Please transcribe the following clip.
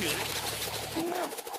no